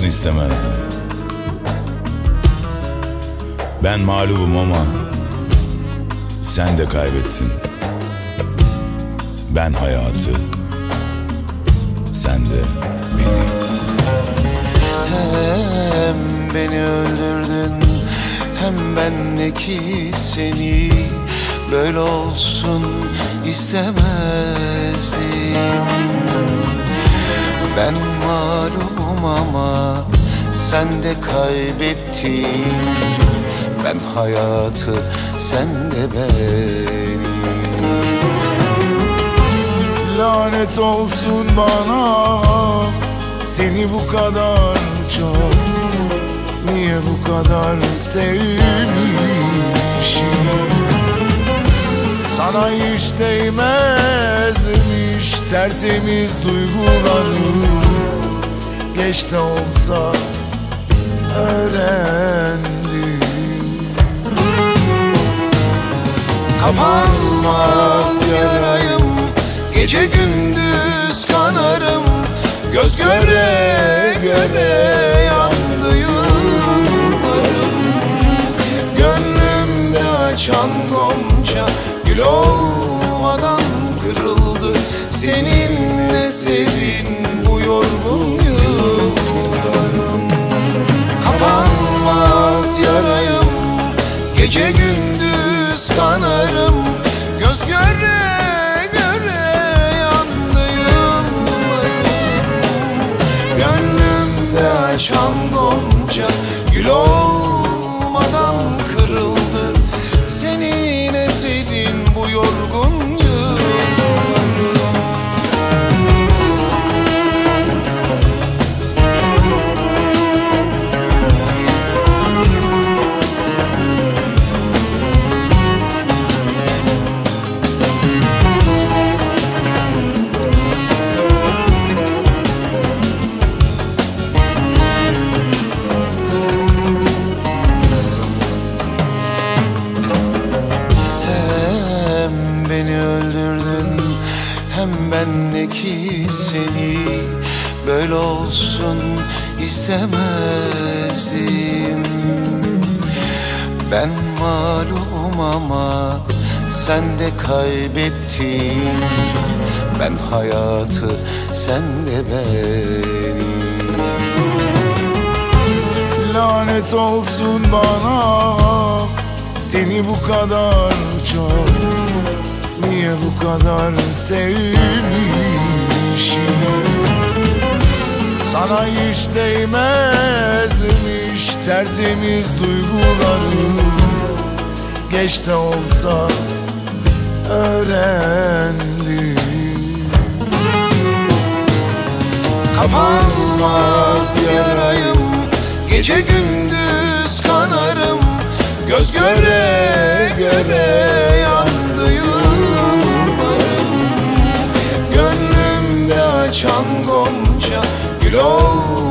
olsun istemezdim. Ben mağlubum ama Sen de kaybettin. Ben hayatı Sen de beni. Hem beni öldürdün hem bendeki seni. Böyle olsun istemezdim Ben mağlubum ama sen de kaybettin Ben hayatı sen de beni Lanet olsun bana Seni bu kadar çok Niye bu kadar sevmişim? Sana hiç değmezmiş Tertemiz duyguları Geç de olsa öğrendim. Kapanmaz yarayım Gece gündüz kanarım Göz göre göre yandı yıllarım. Gönlümde açan gonca Gül olmadan kırıldı Seninle serin bu yorgun yıllarım. Kapanmaz yarayım Gece gündüz kanarım. Göz göre göre yandı yıllarım. Gönlümde açan gonca Gül olmadan istemezdim Ben mağlubum ama sen de kaybettin. Ben hayatı sen de beni Lanet olsun bana Seni bu kadar çok. Niye bu kadar sevmişim Sana hiç değmezmiş Tertemiz duyguları. Geç de olsa öğrendim. Kapanmaz yarayım Gece gündüz kanarım. Göz göre göre yandı yıllarım. Gönlümde açan Gül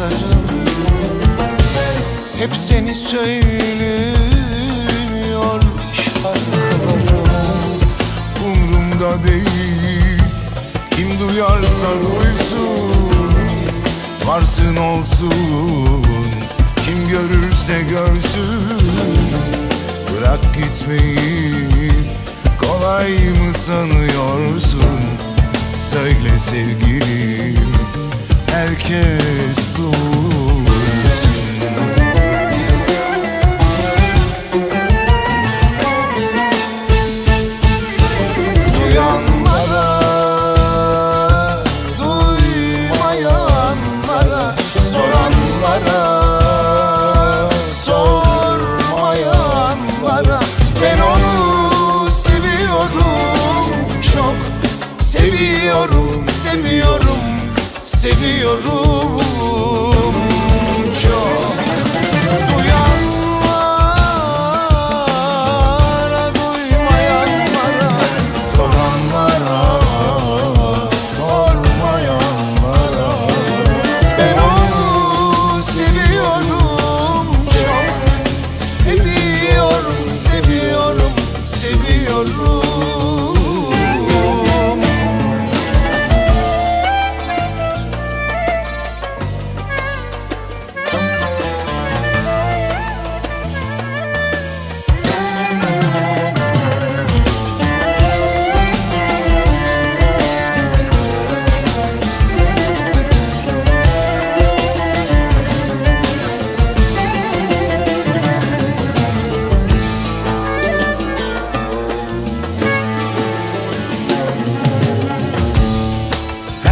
bakışların Hep seni söylüyor şarkılarım Umrumda değil. Kim duyarsa duysun. Varsın olsun. Kim görürse görsün. Bırak gitmeyi. Kolay mı sanıyorsun? Söyle sevgilim Herkes duysun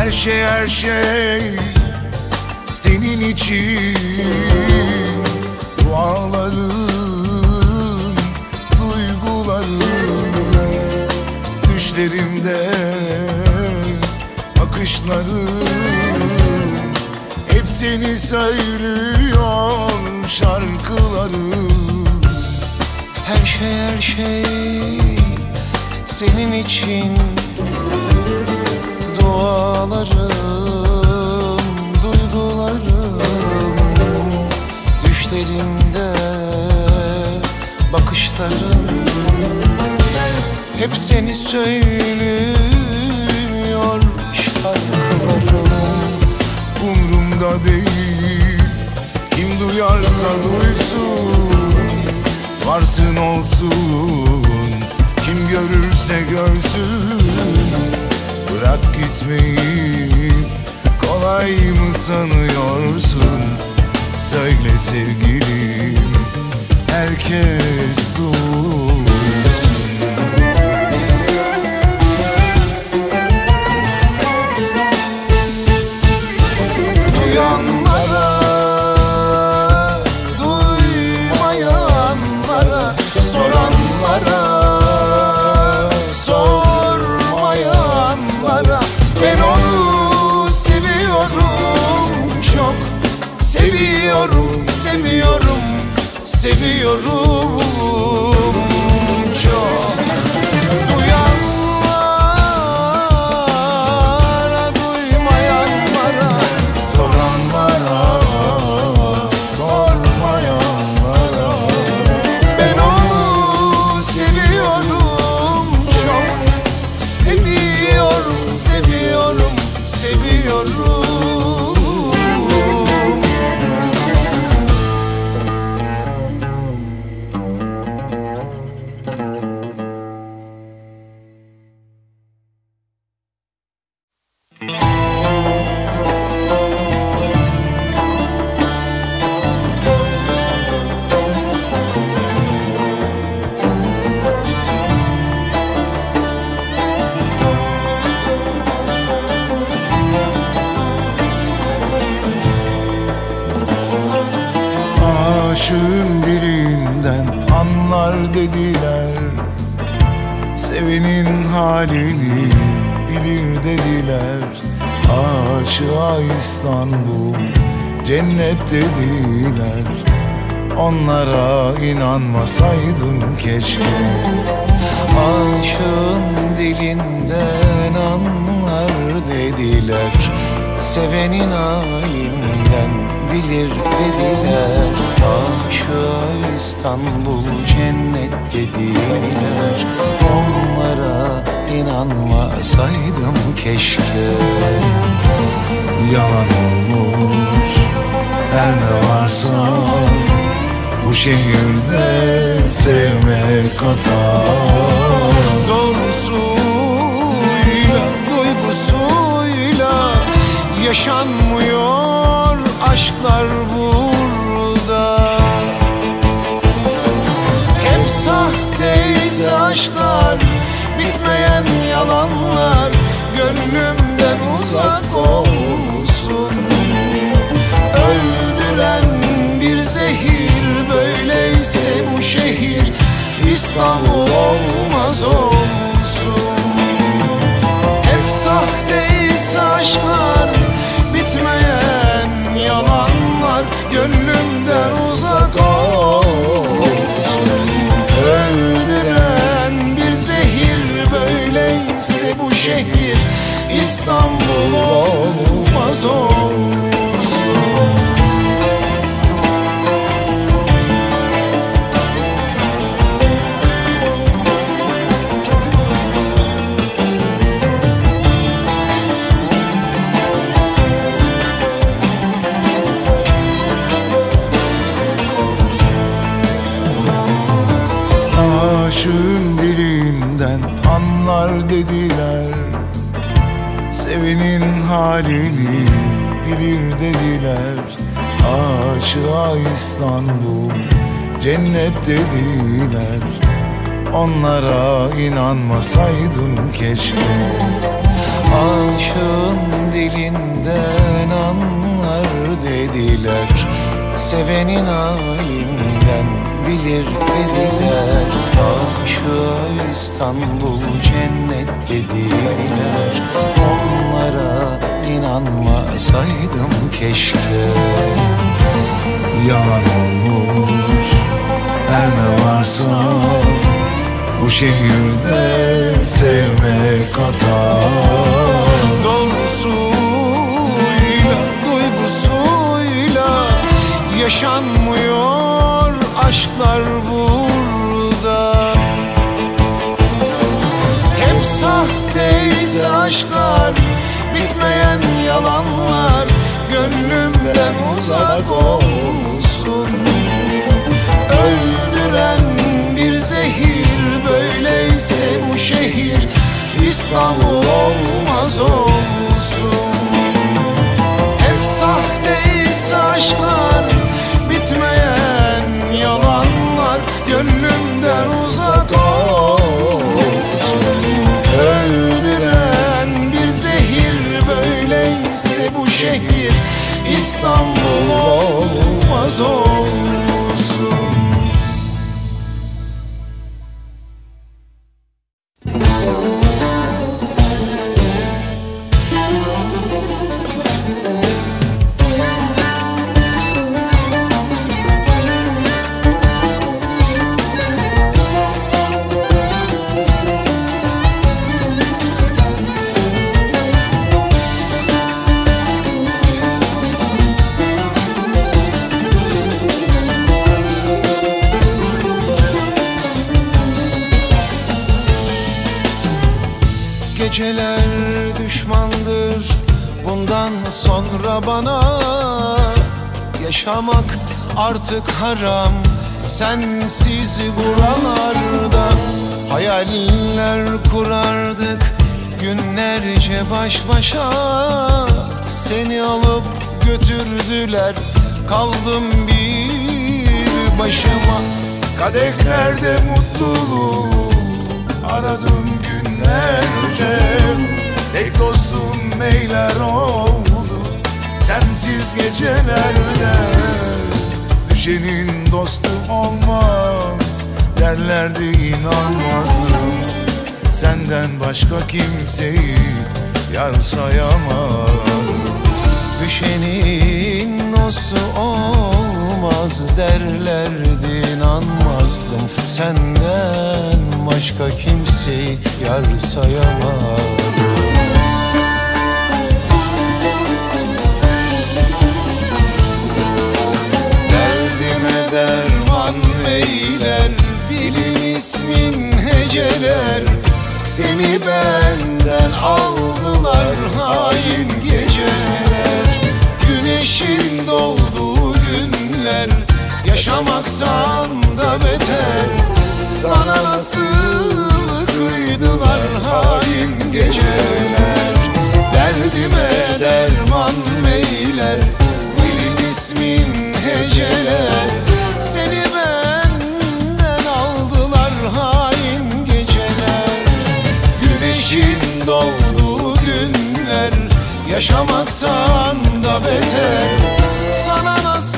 Her şey her şey senin için. Duaların, duyguların Düşlerimde bakışların Hep seni söylüyor şarkılarım. Her şey her şey senin için Dualarım, duygularım. Düşlerimde bakışların Hep seni söylüyor. Şarkılarım Umrumda değil. Kim duyarsa duysun Varsın olsun. Kim görürse görsün Bırak gitmeyi Kolay mı sanıyorsun? Söyle sevgilim Herkes duysun seviyorum inanmasaydım keşke. Aşığın dilinden anlar dediler. Sevenin halinden bilir dediler. Aşığa İstanbul cennet dediler. Onlara inanmasaydım keşke. Yalan olmuş her ne varsa Bu şehirde sevmek hata Doğrusuyla, duygusuyla Yaşanmıyor aşklar burada. Hep sahteyse aşklar Bitmeyen yalanlar Gönlümden uzak olsun İstanbul olmaz olsun. Hep sahteyse aşklar Bitmeyen yalanlar Gönlümden uzak olsun. Öldüren bir zehir Böyleyse bu şehir İstanbul olmaz olsun İstanbul cennet dediler. Onlara inanmasaydım keşke. Aşığın dilinden anlar dediler. Sevenin halinden bilir dediler. Aşığa İstanbul cennet dediler. Onlara inanmasaydım keşke Yalan olmuş. Her ne varsa Bu şehirde sevmek hata Doğrusuyla, duygusuyla Yaşanmıyor aşklar burada. Hep sahteyse aşklar Bitmeyen yalanlar Gönlümden uzak olsun. Öldüren bir zehir Böyleyse bu şehir İstanbul olmaz haram sensiz buralarda Hayaller kurardık. Günlerce baş başa Seni alıp götürdüler. Kaldım bir başıma Kadehlerde mutluluğu aradım günlerce. Tek dostum meyler oldu sensiz gecelerde Düşenin dostu olmaz. Derlerdi inanmazdım. Senden başka kimseyi yar sayamam Düşenin dostu olmaz derlerdi inanmazdım. Senden başka kimseyi yar sayamadım eyler Dilim ismin heceler. Seni benden aldılar hain geceler. Güneşin doğduğu günler Yaşamaktan da beter. Sana nasıl kıydılar hain geceler? Derdime derman meyler Dilin ismin heceler Güneşin doğduğu günler Yaşamaktan da beter. Sana nasıl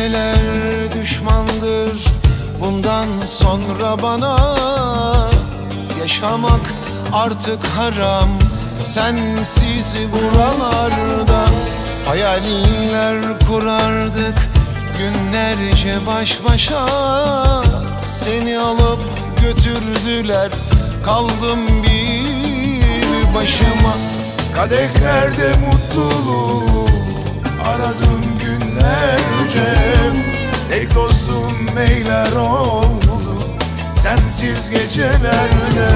Geceler düşmandır. Bundan sonra bana Yaşamak artık haram. Sensiz buralarda Hayaller kurardık. Günlerce baş başa Seni alıp götürdüler. Kaldım bir başıma. Kadehlerde mutluluğu. Aradım günlerce Tek dostum meyler oldu sensiz gecelerde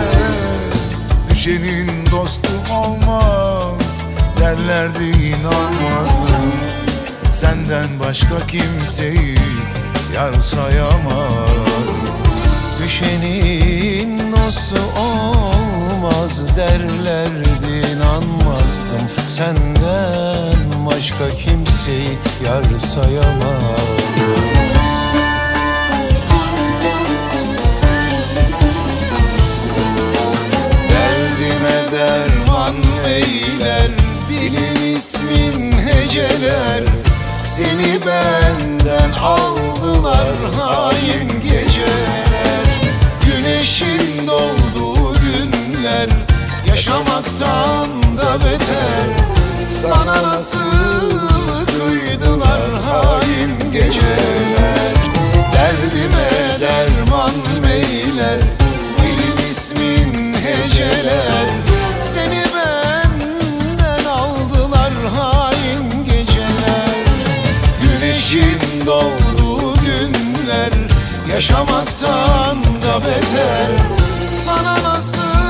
Düşenin dostu olmaz derlerdi inanmazdım Senden başka kimseyi yar sayamam Düşenin dostu olmaz derlerdi inanmazdım. Senden başka kimseyi yar sayamadım. Derdime derman eyler Dilim ismin heceler. Seni benden aldılar hain geceler. Güneşin doğduğu günler Yaşamaktan da beter. Sana nasıl kıydılar hain geceler? Derdime derman meyler Dilim ismin heceler. Seni benden aldılar hain geceler. Güneşin doğduğu günler Yaşamaktan da beter. Sana nasıl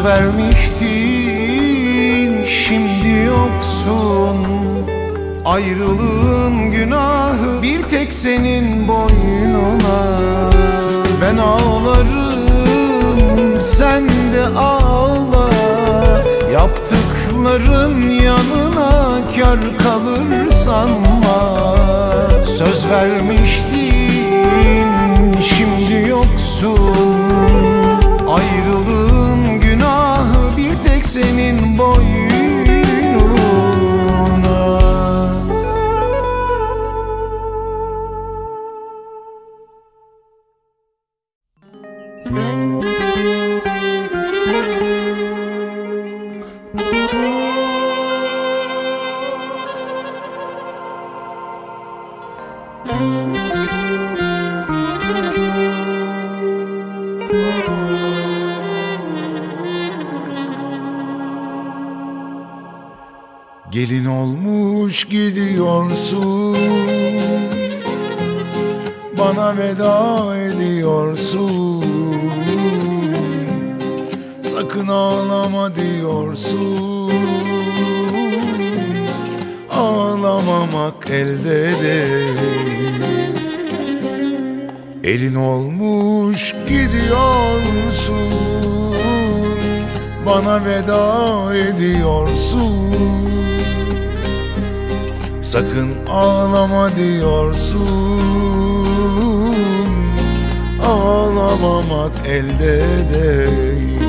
Söz vermiştin şimdi yoksun. Ayrılığın günahı bir tek senin boynuna. Ben ağlarım sen de ağla. Yaptıkların yanına kar kalır sanma Söz vermiştin gidiyorsun. Bana veda ediyorsun. Sakın ağlama diyorsun. Ağlamamak elde değil. Elin olmuş gidiyorsun. Bana veda ediyorsun Sakın ağlama diyorsun. Ağlamamak elde değil.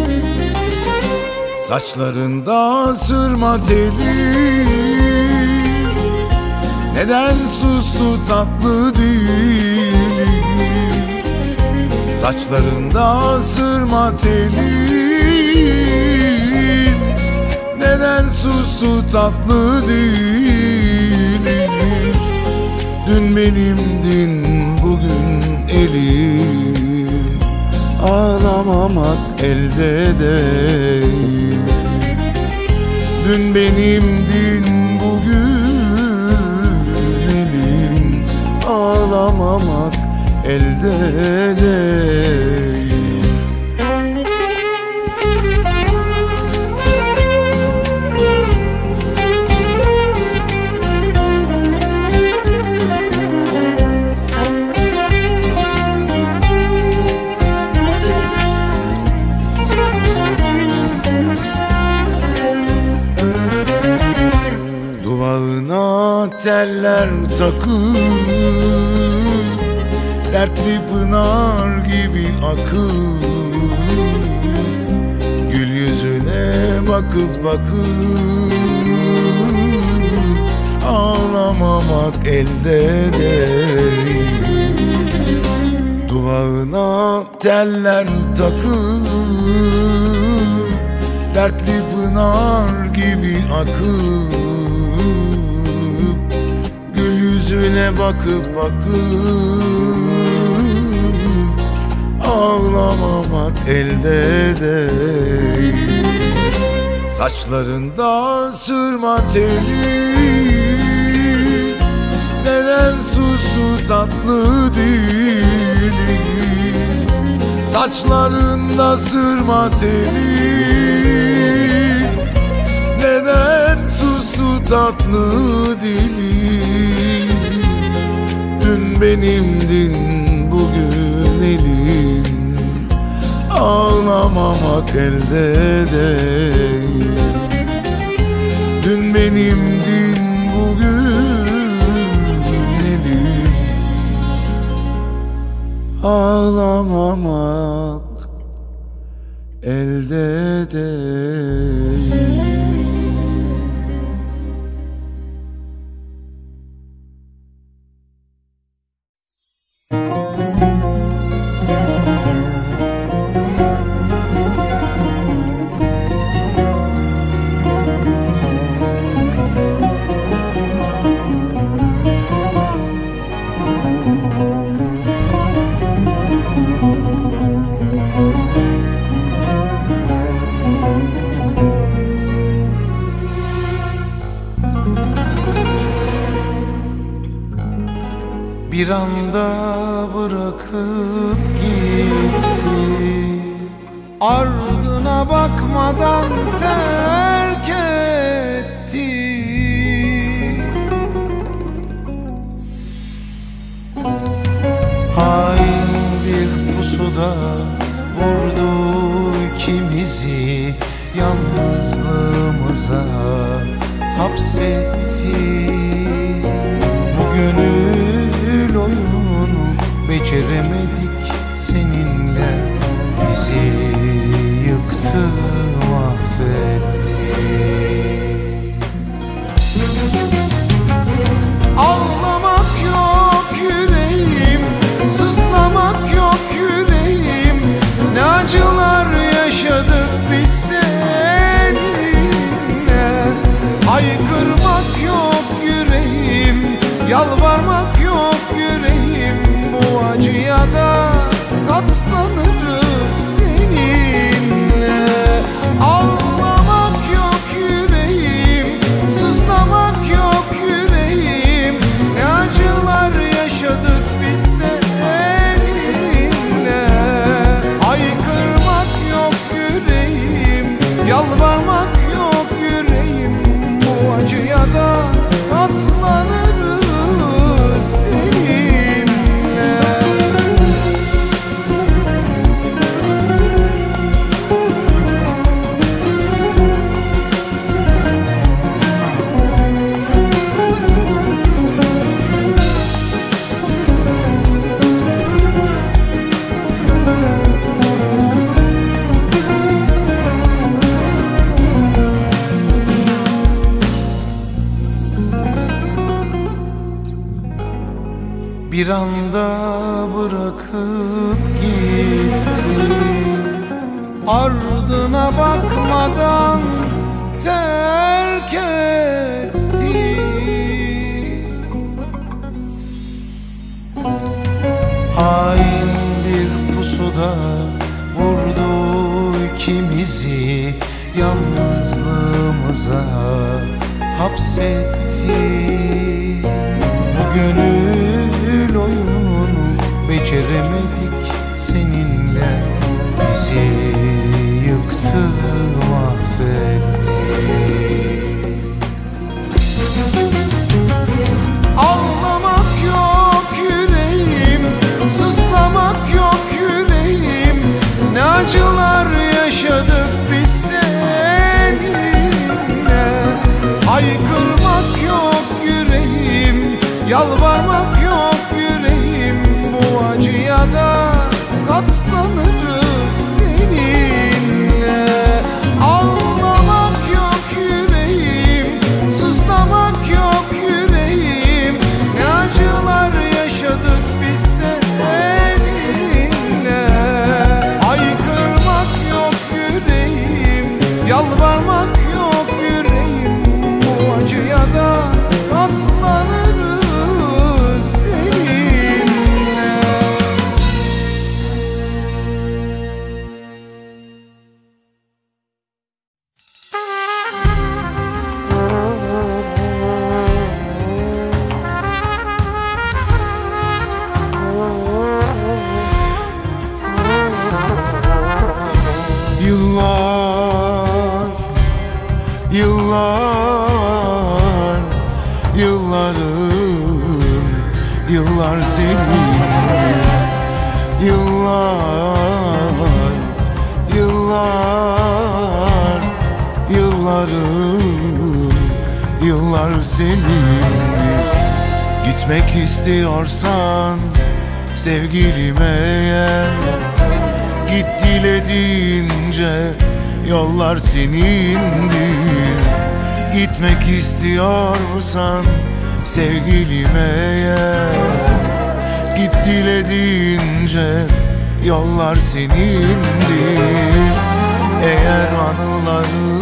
Saçlarında sırma teli. Neden sustu tatlı dilim Saçlarında sırma teli. Neden sustu tatlı dilim Dün benimdin bugün elim Ağlamamak elde değil. Dün benimdin bugün elin Ağlamamak elde değil teller takıp Dertli pınar gibi akıp Gül yüzüne bakıp bakıp Ağlamamak elde değil. Duvağına teller takıp Dertli pınar gibi akıp yüzüne bakıp bakıp Ağlamamak elde değil Saçlarında sırma teli Neden sustu tatlı dili Saçlarında sırma teli Neden sustu tatlı dili benimdin bugün elin Ağlamamak elde değil. Dün benimdin bugün elim. Ağlamamak Bir anda bırakıp gitti. Ardına bakmadan terk etti. Hain bir pusuda vurdu ikimizi. Yalnızlığımıza hapsetti. Bu Bir anda bırakıp gitti Ardına bakmadan terk etti Hain bir pusuda vurdu ikimizi. Yalnızlığımıza hapsetti Bu yıllar senindir Gitmek istiyorsan sevgilime eğer Git dilediğince yollar senindir. Gitmek istiyorsan sevgilime eğer Git dilediğince yollar senindir. Eğer anıları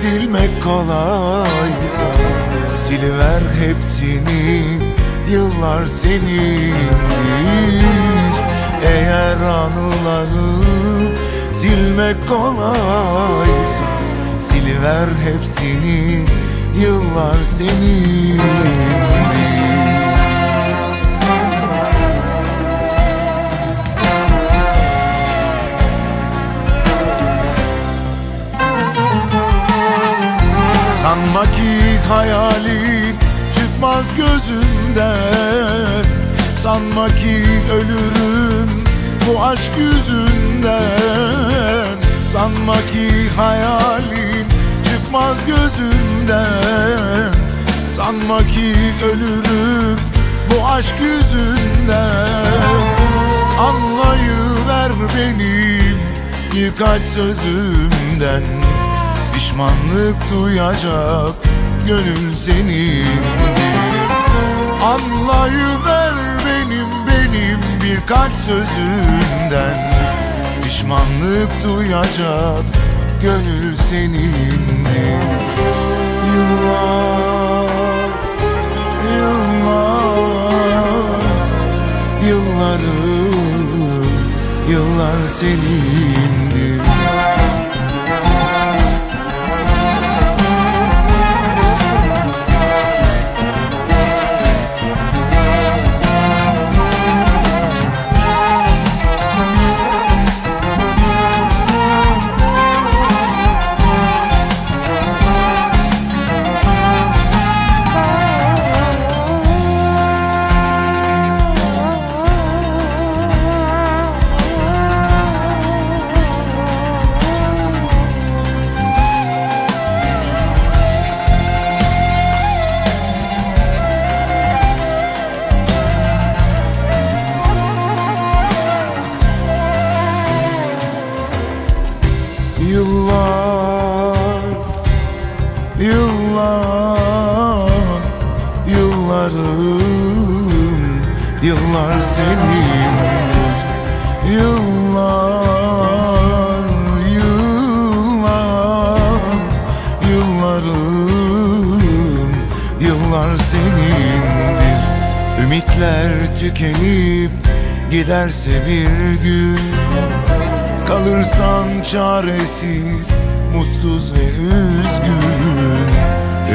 silmek kolaysa Siliver hepsini yıllar senindir. Eğer anıları silmek kolaysa Siliver hepsini yıllar senindir Sanma ki hayalin çıkmaz gözünden. Sanma ki ölürüm bu aşk yüzünden. Sanma ki hayalin çıkmaz gözünden. Sanma ki ölürüm bu aşk yüzünden. Anlayıver benim birkaç sözümden Pişmanlık duyacak gönül senindir Anlayıver benim benim birkaç sözümden. Pişmanlık duyacak gönül senindir Yıllar, yıllar, yıllarım, yıllar senindir senindir. Yıllar, yıllar, yıllarım, yıllar senindir. Ümitler tükenip giderse bir gün Kalırsan çaresiz, mutsuz ve üzgün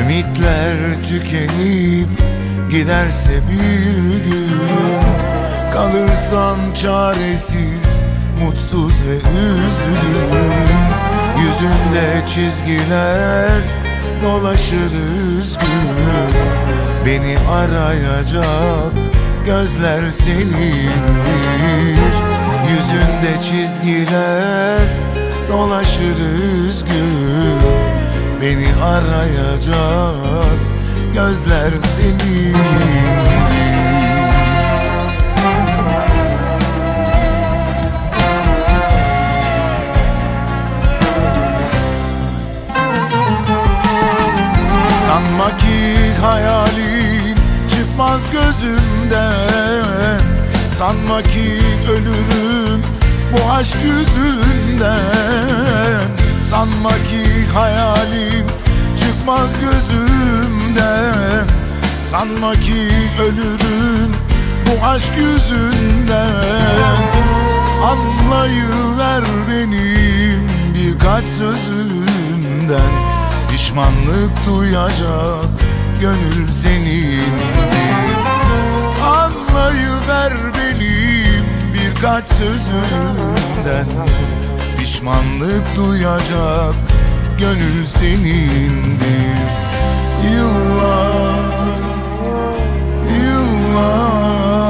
Ümitler tükenip giderse bir gün Kalırsan çaresiz, mutsuz ve üzgün. Yüzünde çizgiler dolaşır üzgün. Beni arayacak gözler senindir. Yüzünde çizgiler dolaşır üzgün. Beni arayacak gözler senindir Sanma ki hayalin çıkmaz gözümden. Sanma ki ölürüm bu aşk yüzünden. Sanma ki hayalin çıkmaz gözümden. Sanma ki ölürüm bu aşk yüzünden. Anlayıver benim birkaç sözümden. Pişmanlık duyacak gönül senindi Anlayıver benim birkaç sözümden. Pişmanlık duyacak gönül senindir. Yıllar, yıllar,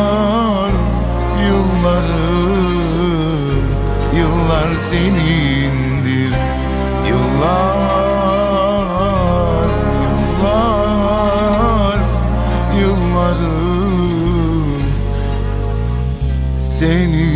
yıllarım Yıllar senindir, yıllar seni.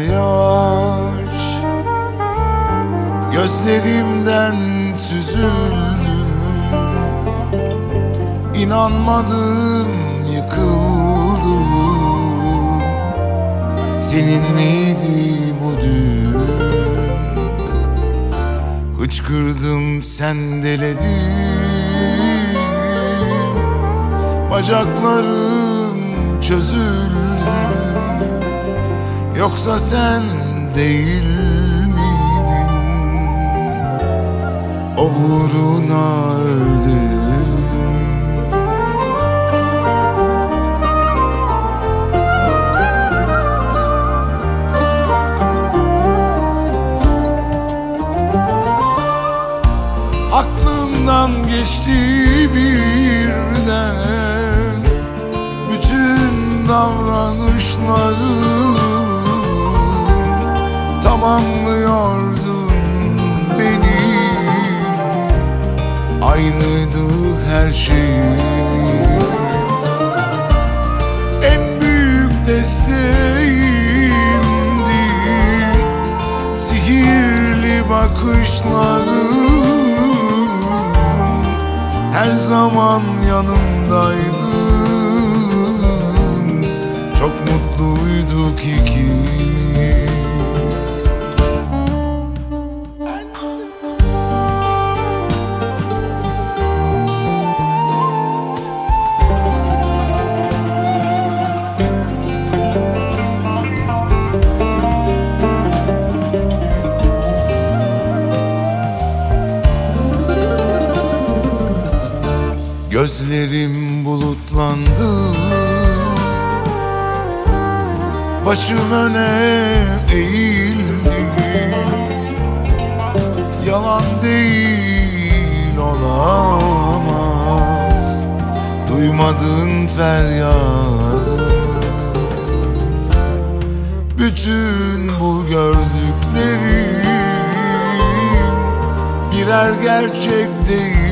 Yaş Gözlerimden süzüldü. İnanmadım yıkıldı. Senin miydi bu düğün Hıçkırdım sendeledin Bacaklarım çözüldü Yoksa sen değil miydin? Uğruna öldüm. Aklımdan geçti birden. Bütün davranışları Tamamlıyordun beni. Aynıydı her şeyimiz. En büyük desteğimdi. Sihirli bakışların Her zaman yanımdaydın Gözlerim bulutlandı. Başım öne eğildi. Yalan değil olamaz. Duymadın feryadı. Bütün bu gördüklerim Birer gerçek değildi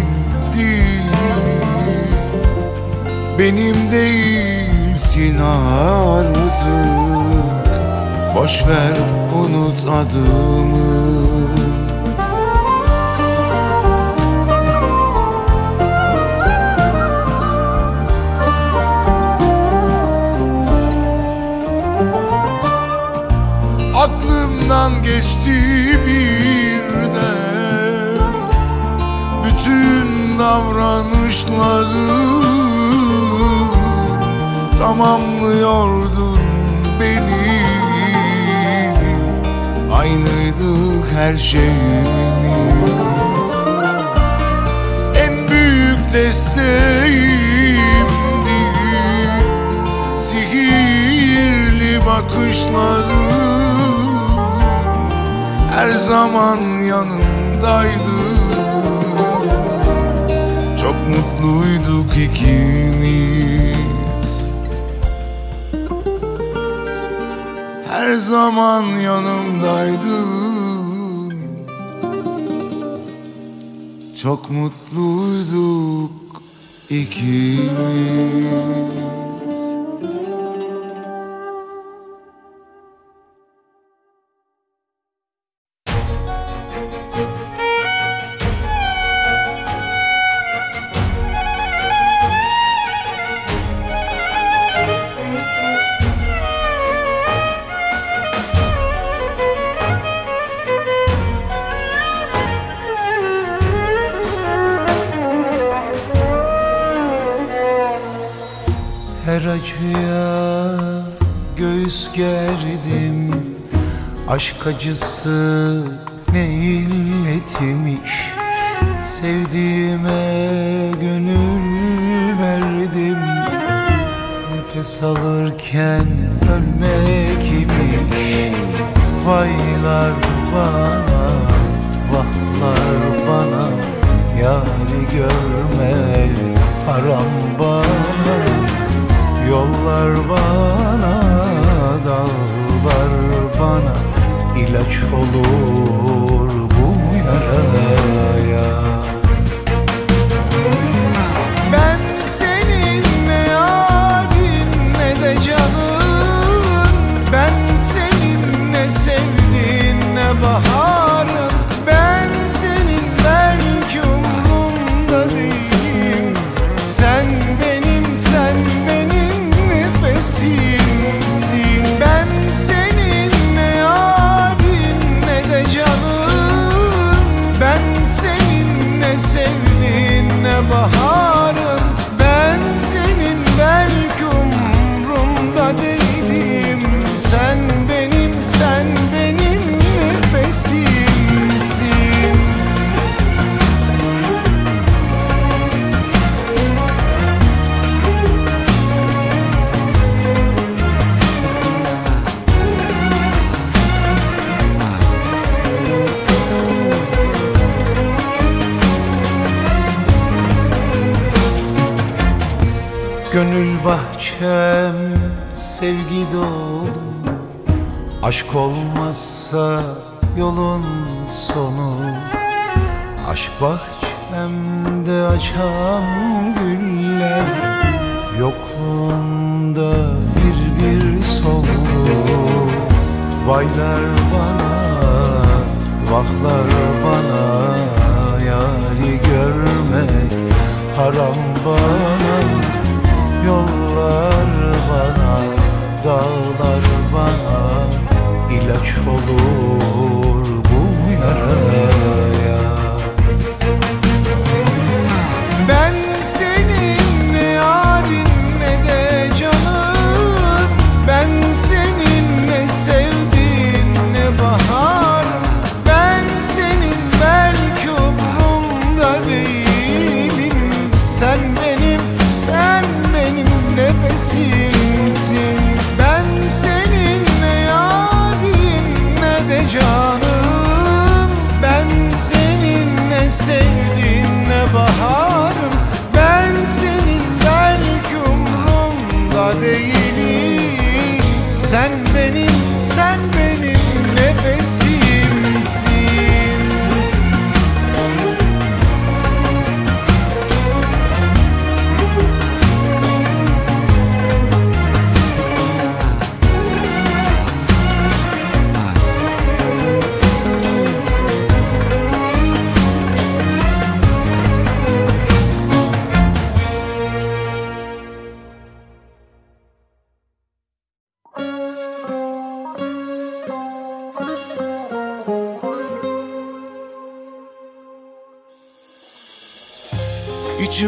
benim değilsin artık Boş ver unut adımı. Aklımdan geçti birden. Bütün davranışları Tamamlıyordun beni. Aynıydık her şeyimiz. En büyük desteğimdi. Sihirli bakışların Her zaman yanımdaydı Çok mutluyduk ikimiz Her zaman yanımdaydın. Çok mutluyduk ikimiz Aşk acısı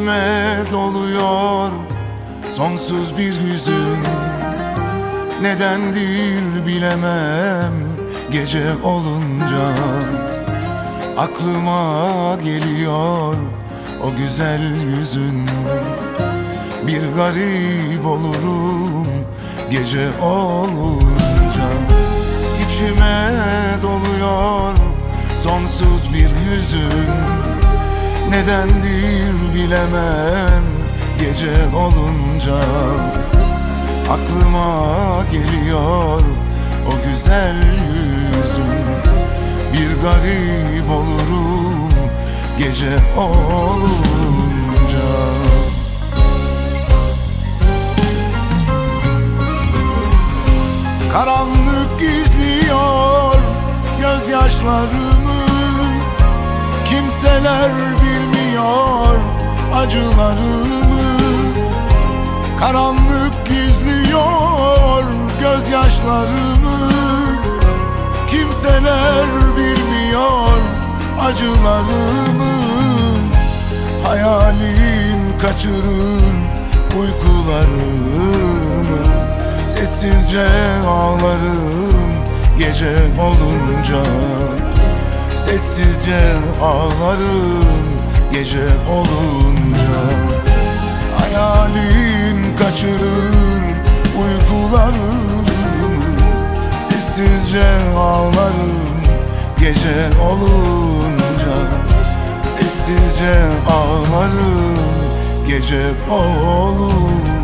İçime doluyor sonsuz bir hüzün. Nedendir bilemem gece olunca. Aklıma geliyor o güzel yüzün. Bir garip olurum gece olunca. İçime doluyor sonsuz bir hüzün Nedendir bilemem. Gece olunca Aklıma geliyor o güzel yüzün Bir garip olurum gece olunca. Karanlık gizliyor gözyaşlarımı. Kimseler bilmiyor acılarımı. Karanlık gizliyor gözyaşlarımı. Kimseler bilmiyor acılarımı. Hayalin kaçırır uykularımı Sessizce ağlarım gece olunca. Sessizce ağlarım gece olunca Hayalin kaçırır uykularımı Sessizce ağlarım gece olunca. Sessizce ağlarım gece olunca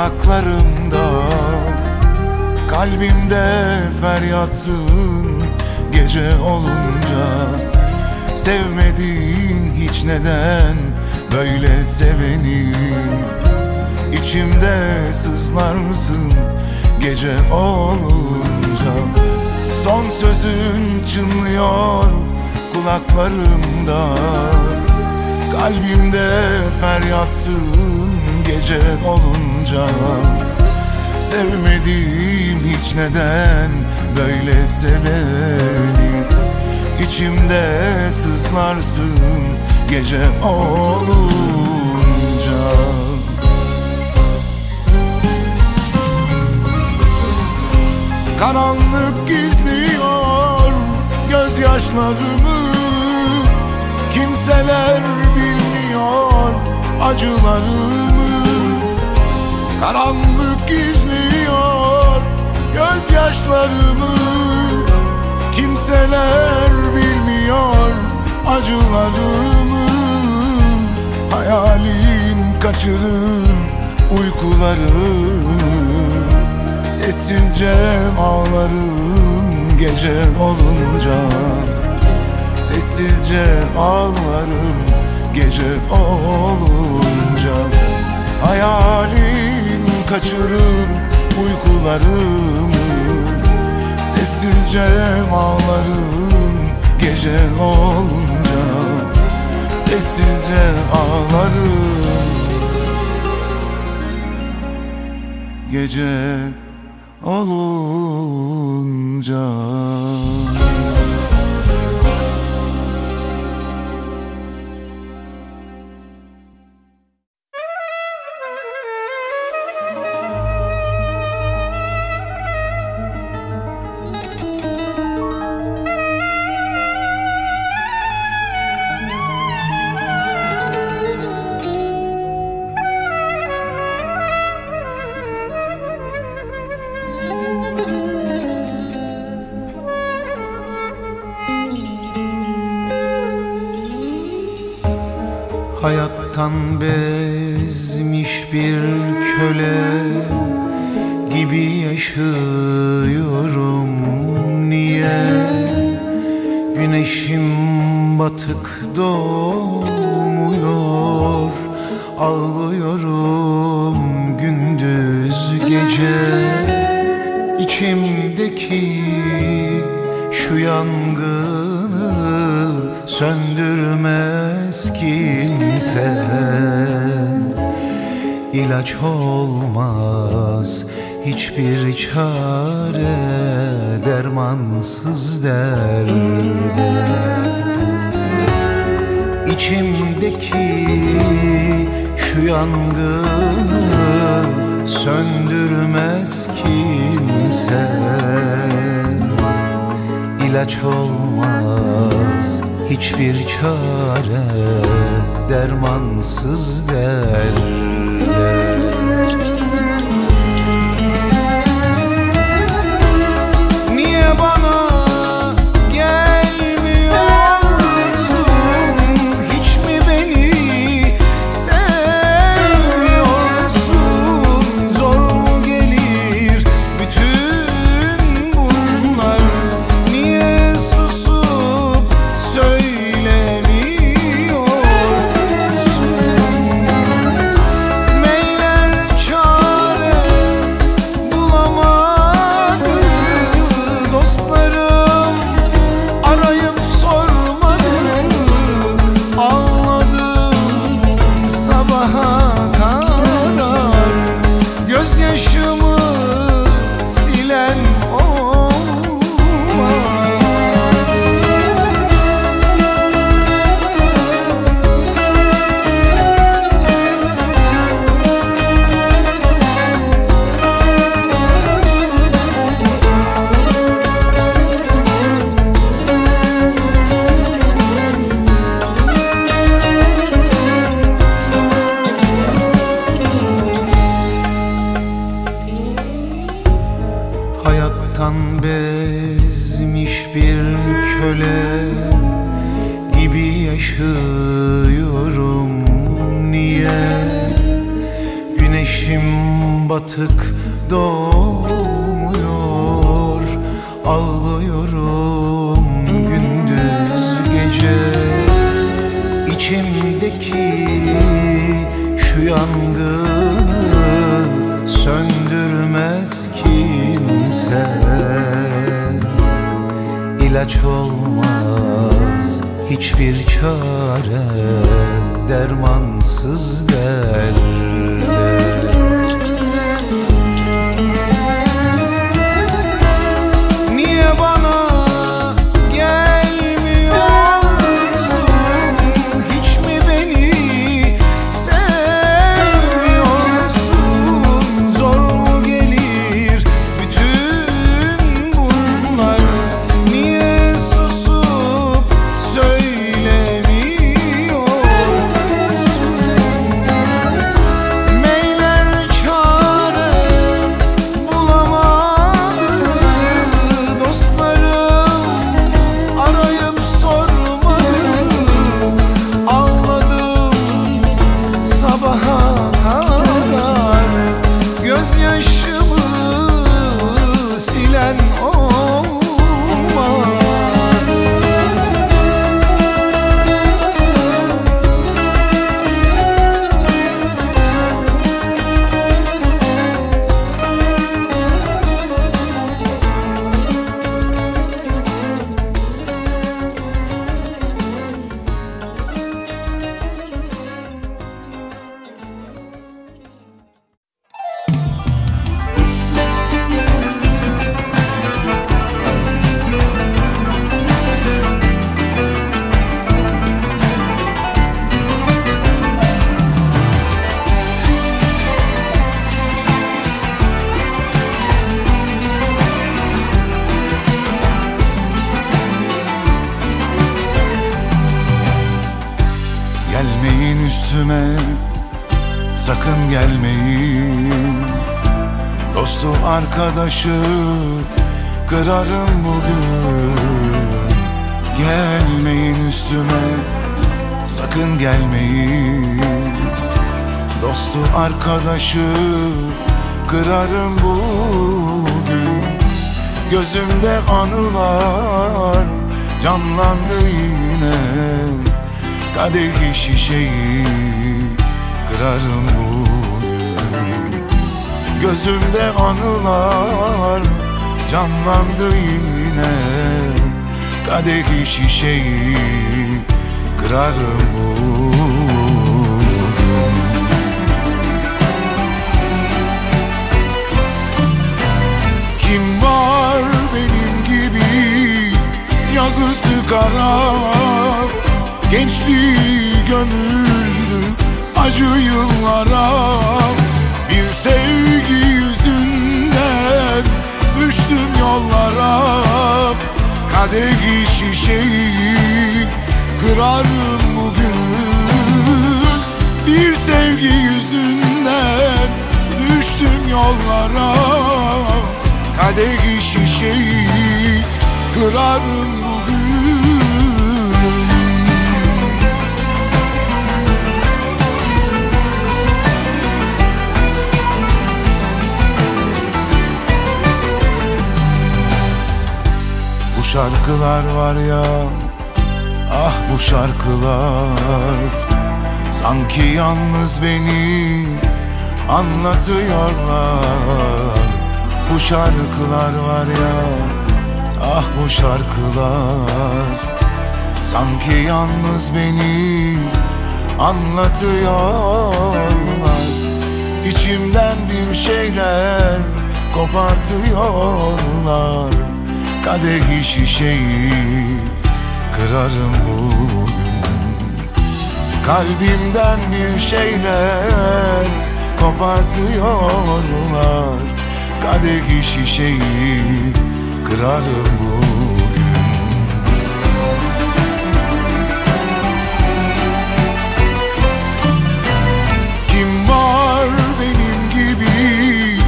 kulaklarımda Kalbimde feryatsın gece olunca. Sevmediğin hiç neden böyle sevenim? İçimde sızlarsın gece olunca? Son sözün çınlıyor kulaklarımda. Kalbimde feryatsın gece olunca Sevmediğim hiç neden böyle seveni? İçimde sızlarsın gece olunca. Karanlık gizliyor gözyaşlarımı. Kimseler bilmiyor acılarımı Karanlık gizliyor gözyaşlarımı Kimseler bilmiyor acılarımı Hayalin kaçırır uykularımı Sessizce ağlarım gece olunca. Sessizce ağlarım gece olunca. Hayalin kaçırır uykularımı. Sessizce ağlarım gece olunca. Sessizce ağlarım. Gece olunca doğmuyor. Ağlıyorum gündüz gece. İçimdeki şu yangını söndürmez kimse İlaç olmaz hiçbir çare dermansız derde İçimdeki şu yangını söndürmez kimse. İlaç olmaz hiçbir çare dermansız derde arkadaşı Kırarım bugün. Gelmeyin üstüme Sakın gelmeyin. Dostu arkadaşı Kırarım bugün. Gözümde anılar Canlandı yine. Kadehi şişeyi kırarım bugün Gözümde anılar canlandı yine. Kadehi şişeyi kırarım Kim var benim gibi yazısı kara? Gençliği gömüldü acı yıllara Bir sevgi yüzünden düştüm yollara. Kadehi şişeyi kırarım bugün. Bir sevgi yüzünden düştüm yollara. Kadehi şişeyi kırarım şarkılar var ya. Ah bu şarkılar. Sanki yalnız beni anlatıyorlar. Bu şarkılar var ya. Ah bu şarkılar. Sanki yalnız beni anlatıyorlar. İçimden bir şeyler kopartıyorlar Kadehi şişeyi kırarım bugün. Kalbimden bir şeyler kopartıyorlar. Kadehi şişeyi kırarım bugün. Kim var benim gibi?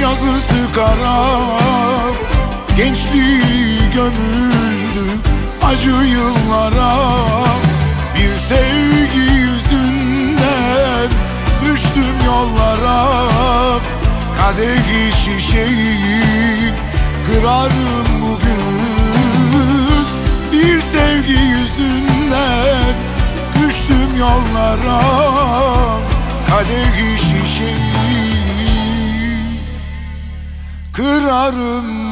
Yazısı kara Gençliği gömüldü acı yıllara. Bir sevgi yüzünden düştüm yollara. Kadehi şişeyi kırarım bugün. Bir sevgi yüzünden düştüm yollara. Kadehi şişeyi kırarım